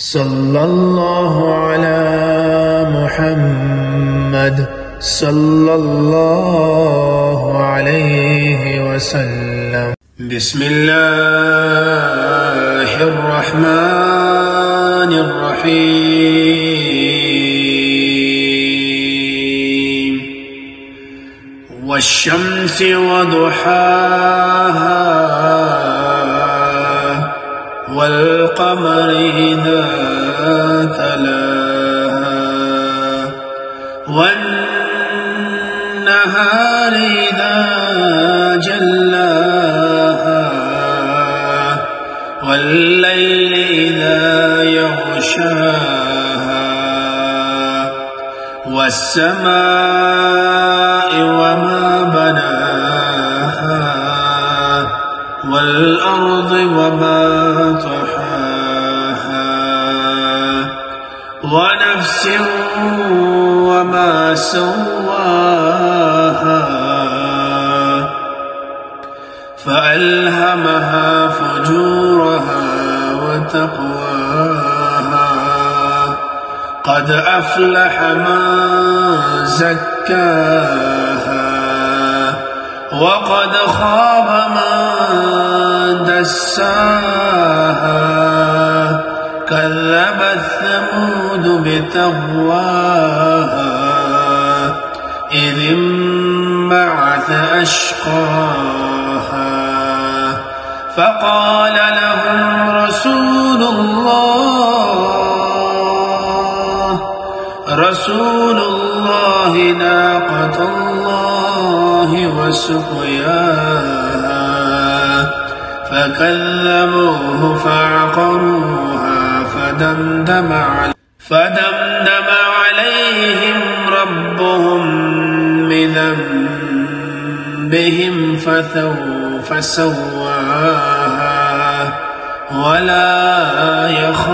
صلى الله على محمد صلى الله عليه وسلم. بسم الله الرحمن الرحيم. والشمس وضحاها والقمر إذا تلاها والنهار إذا جلاها والليل إذا يغشاها والسماء وما والأرض وما طحاها ونفس وما سواها فألهمها فجورها وتقواها قد أفلح من زكاها وقد خاب من دساها كذبت ثمود بتغواها إذ انبعث أشقاها فقال لهم رسول الله رسول الله ناقة الله وسقياها فكذبوه فعقروها فدمدم عليهم فدمدم عليهم ربهم بذنبهم فسواها ولا عقباها